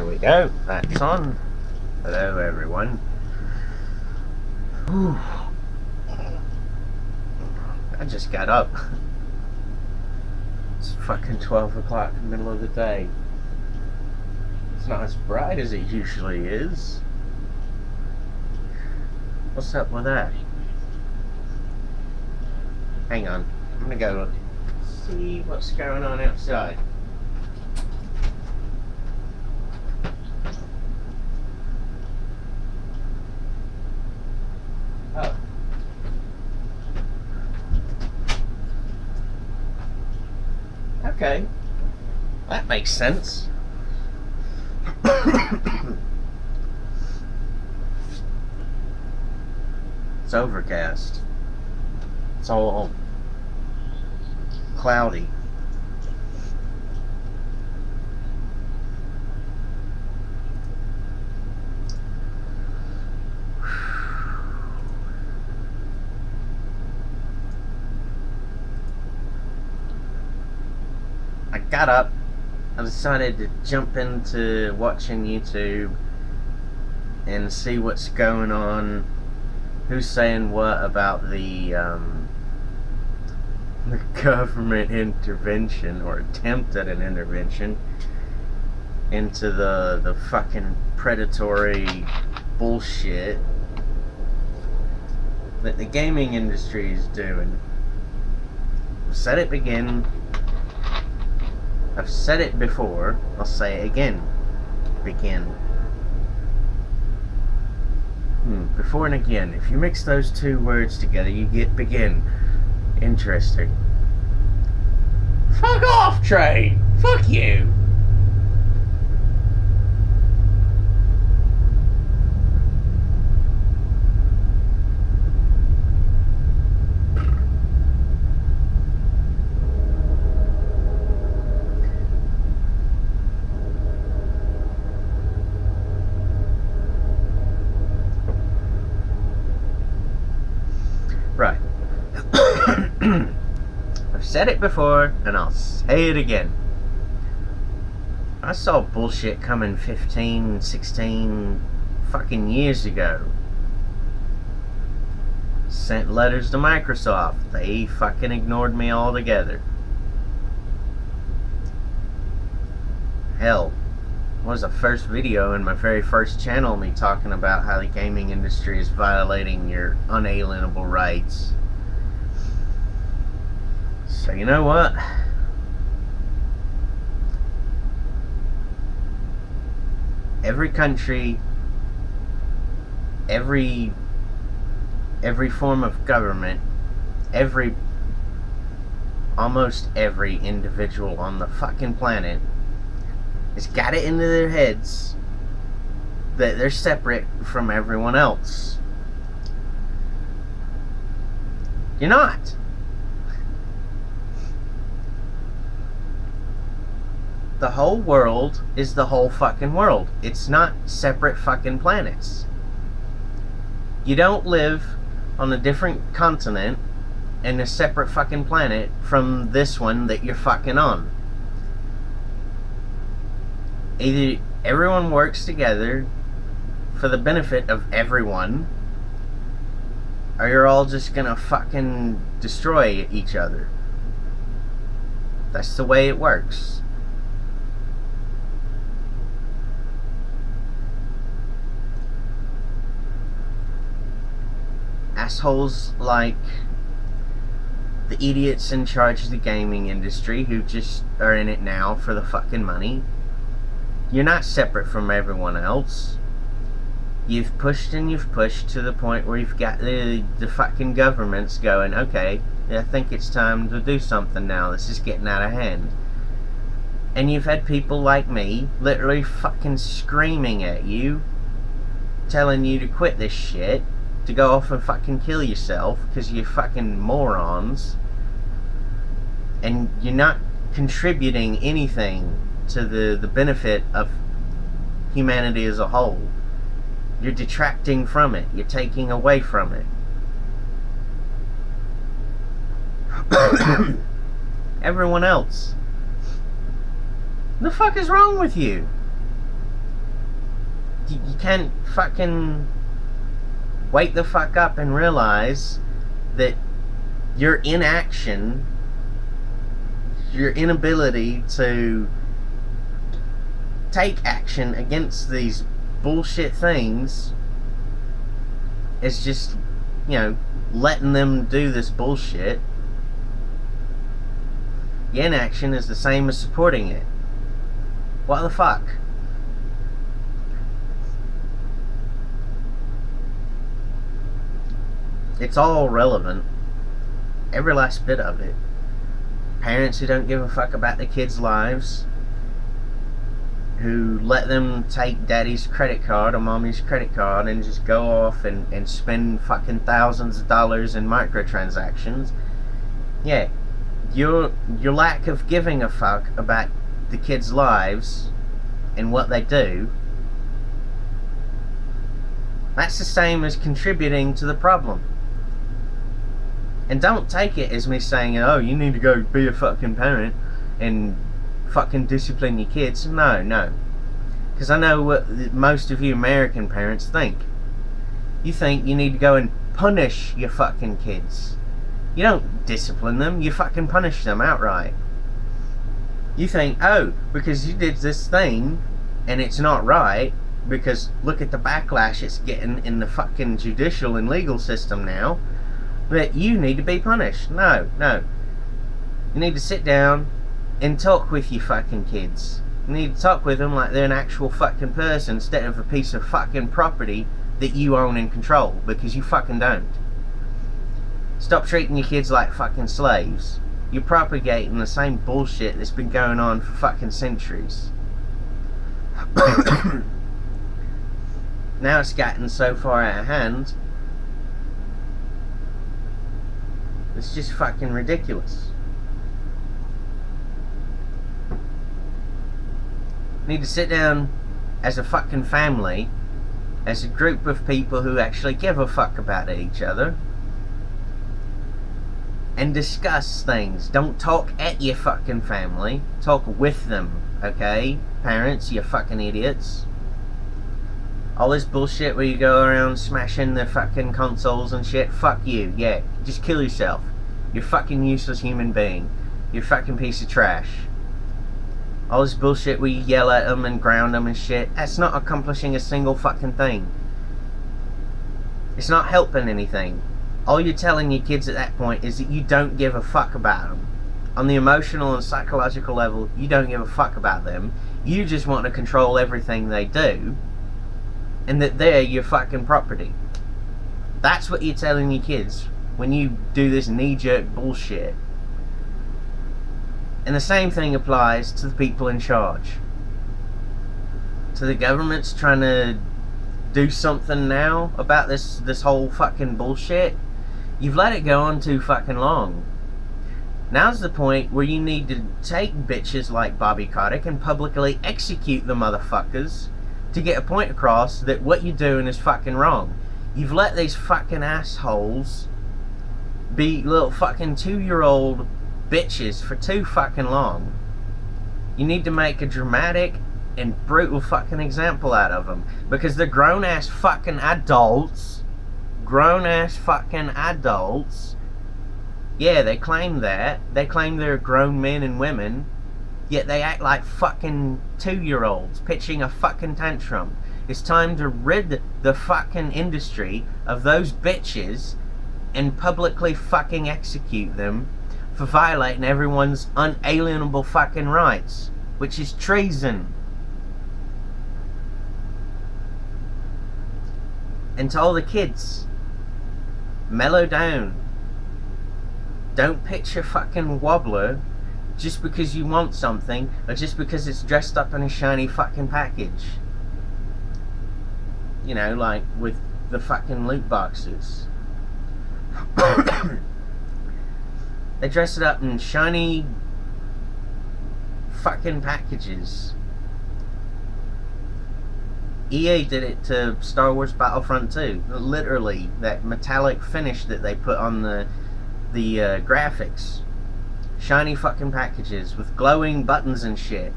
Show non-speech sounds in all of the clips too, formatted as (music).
There we go. That's on. Hello, everyone. Whew. I just got up. (laughs) It's fucking 12 o'clock in the middle of the day. It's not as bright as it usually is. What's up with that? Hang on. I'm gonna go look. see what's going on outside. Oh. Okay. That makes sense. (coughs) it's overcast. It's all cloudy. I got up. I decided to jump into watching YouTube and see what's going on. Who's saying what about the um, (laughs) the government intervention or attempt at an intervention into the the fucking predatory bullshit that the gaming industry is doing. I've it again. I've said it before. I'll say it again. Begin. Hmm, before and again. If you mix those two words together, you get begin. Interesting. Fuck off, train! Fuck you! Right. I've said it before, and I'll say it again. I saw bullshit coming 15, 16 fucking years ago. Sent letters to Microsoft. They fucking ignored me altogether. Hell, was the first video in my very first channel me talking about how the gaming industry is violating your unalienable rights. So you know what? Every country, every every form of government, every almost every individual on the fucking planet has got it into their heads that they're separate from everyone else. You're not. The whole world is the whole fucking world. It's not separate fucking planets. You don't live on a different continent and a separate fucking planet from this one that you're fucking on. Either everyone works together for the benefit of everyone, or you're all just gonna fucking destroy each other. That's the way it works. Assholes like the idiots in charge of the gaming industry who just are in it now for the fucking money. You're not separate from everyone else. You've pushed and you've pushed to the point where you've got the, the fucking governments going, okay, I think it's time to do something now. This is getting out of hand. And you've had people like me literally fucking screaming at you, telling you to quit this shit, to go off and fucking kill yourself because you're fucking morons. And you're not contributing anything to the, the benefit of humanity as a whole. You're detracting from it. You're taking away from it. (coughs) Everyone else. The fuck is wrong with you? you, you can't fucking wake the fuck up and realize that your inaction, your inability to take action against these bullshit things is just, you know, letting them do this bullshit. The inaction is the same as supporting it. What the fuck? It's all relevant. Every last bit of it. Parents who don't give a fuck about their kids' lives. Who let them take daddy's credit card or mommy's credit card and just go off and, and spend fucking thousands of dollars in microtransactions. Yeah. Your your lack of giving a fuck about the kids' lives and what they do that's the same as contributing to the problem. And don't take it as me saying, oh, you need to go be a fucking parent and fucking discipline your kids. No, no. Because I know what most of you American parents think. You think you need to go and punish your fucking kids. You don't discipline them, you fucking punish them outright. You think, oh, because you did this thing and it's not right, because look at the backlash it's getting in the fucking judicial and legal system now that you need to be punished. No, no. You need to sit down and talk with your fucking kids. You need to talk with them like they're an actual fucking person instead of a piece of fucking property that you own and control because you fucking don't. Stop treating your kids like fucking slaves. You're propagating the same bullshit that's been going on for fucking centuries. (coughs) now it's gotten so far out of hand It's just fucking ridiculous. Need to sit down as a fucking family, as a group of people who actually give a fuck about each other, and discuss things. Don't talk at your fucking family. Talk with them, okay? Parents, you fucking idiots. All this bullshit where you go around smashing the fucking consoles and shit, fuck you, yeah. Just kill yourself. You're fucking useless human being. You're fucking piece of trash. All this bullshit where you yell at them and ground them and shit, that's not accomplishing a single fucking thing. It's not helping anything. All you're telling your kids at that point is that you don't give a fuck about them. On the emotional and psychological level, you don't give a fuck about them. You just want to control everything they do. And that they're your fucking property. That's what you're telling your kids when you do this knee-jerk bullshit. And the same thing applies to the people in charge. To the government's trying to do something now about this this whole fucking bullshit. You've let it go on too fucking long. Now's the point where you need to take bitches like Bobby Kotick and publicly execute the motherfuckers to get a point across that what you're doing is fucking wrong. You've let these fucking assholes be little fucking two-year-old bitches for too fucking long. You need to make a dramatic and brutal fucking example out of them. Because they're grown-ass fucking adults. Grown-ass fucking adults. Yeah, they claim that. They claim they're grown men and women. Yet they act like fucking two-year-olds pitching a fucking tantrum. It's time to rid the fucking industry of those bitches and publicly fucking execute them for violating everyone's unalienable fucking rights, which is treason. And to all the kids, mellow down. Don't pitch a fucking wobbler just because you want something or just because it's dressed up in a shiny fucking package. You know, like with the fucking loot boxes. They dress it up in shiny fucking packages. EA did it to Star Wars Battlefront 2. Literally, that metallic finish that they put on the the uh, graphics. Shiny fucking packages with glowing buttons and shit.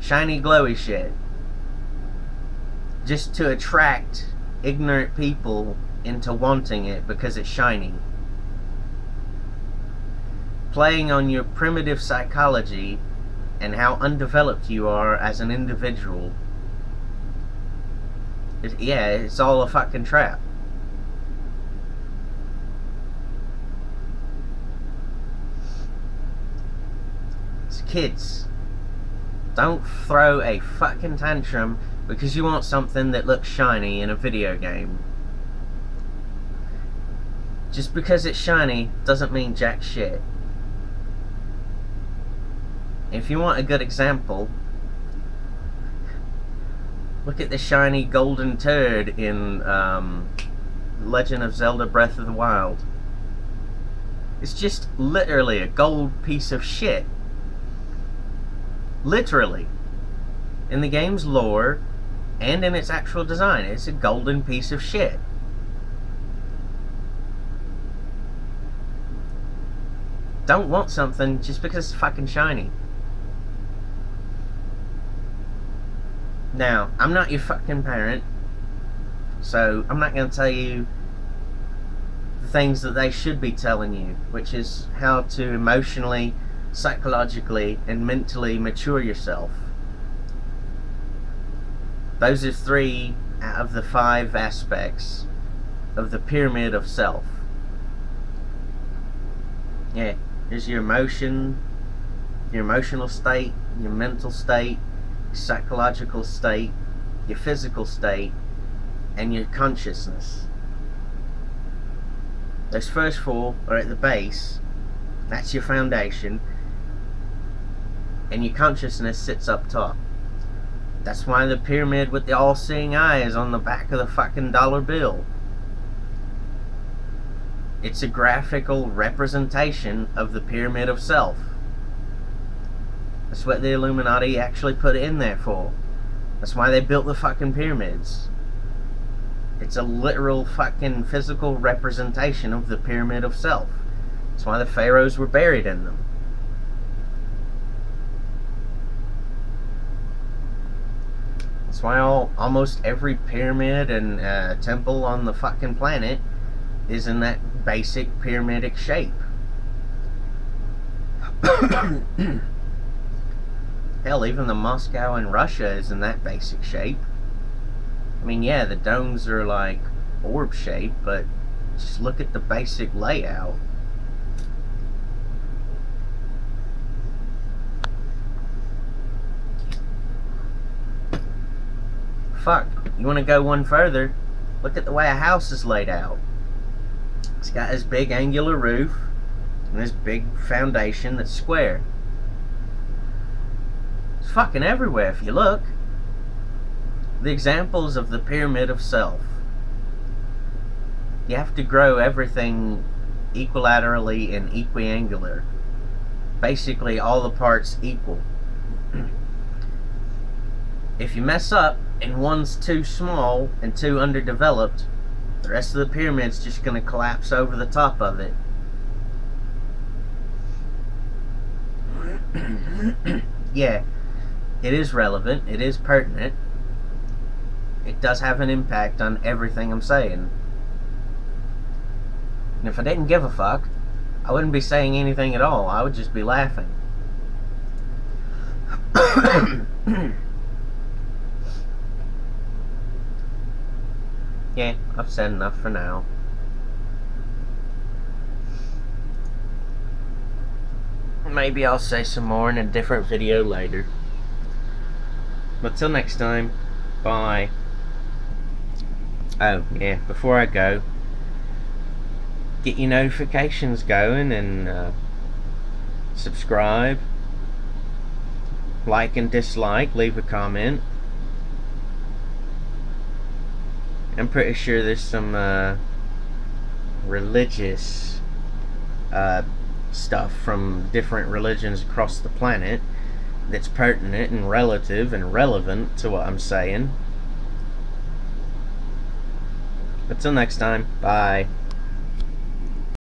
Shiny glowy shit. just to attract ignorant people into wanting it because it's shiny. Playing on your primitive psychology and how undeveloped you are as an individual. It's, yeah, it's all a fucking trap. It's kids. Don't throw a fucking tantrum because you want something that looks shiny in a video game. Just because it's shiny doesn't mean jack shit. If you want a good example, look at the shiny golden turd in um, Legend of Zelda Breath of the Wild. It's just literally a gold piece of shit. Literally. In the game's lore, and in its actual design. It's a golden piece of shit. Don't want something just because it's fucking shiny. Now, I'm not your fucking parent, so I'm not going to tell you the things that they should be telling you, which is how to emotionally, psychologically, and mentally mature yourself. Those are three out of the five aspects of the pyramid of self. Yeah, there's your emotion, your emotional state, your mental state, your psychological state, your physical state, and your consciousness. Those first four are at the base. That's your foundation. And your consciousness sits up top. That's why the pyramid with the all-seeing eye is on the back of the fucking dollar bill. It's a graphical representation of the pyramid of self. That's what the Illuminati actually put in there for. That's why they built the fucking pyramids. It's a literal fucking physical representation of the pyramid of self. That's why the pharaohs were buried in them. That's why all, almost every pyramid and uh, temple on the fucking planet is in that basic pyramidic shape. (coughs) Hell, even the Moscow in Russia is in that basic shape. I mean, yeah, the domes are like orb shape, but just look at the basic layout. Fuck, you want to go one further? Look at the way a house is laid out. It's got this big angular roof and this big foundation that's square. It's fucking everywhere if you look. The examples of the pyramid of self. You have to grow everything equilaterally and equiangular. Basically all the parts equal. if you mess up and one's too small and too underdeveloped, the rest of the pyramid's just going to collapse over the top of it. (coughs) yeah, it is relevant, it is pertinent, it does have an impact on everything I'm saying. And if I didn't give a fuck, I wouldn't be saying anything at all. I would just be laughing. (coughs) (coughs) yeah, I've said enough for now. Maybe I'll say some more in a different video later. But till next time, bye. Oh, yeah, before I go, get your notifications going and uh, subscribe, like and dislike, leave a comment. I'm pretty sure there's some uh, religious uh, stuff from different religions across the planet that's pertinent and relative and relevant to what I'm saying. Until next time, bye.